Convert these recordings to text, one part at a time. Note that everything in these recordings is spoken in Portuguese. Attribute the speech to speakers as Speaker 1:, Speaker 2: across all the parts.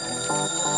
Speaker 1: Música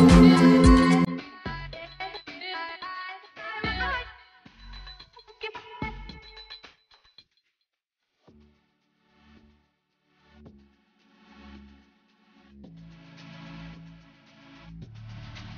Speaker 2: Música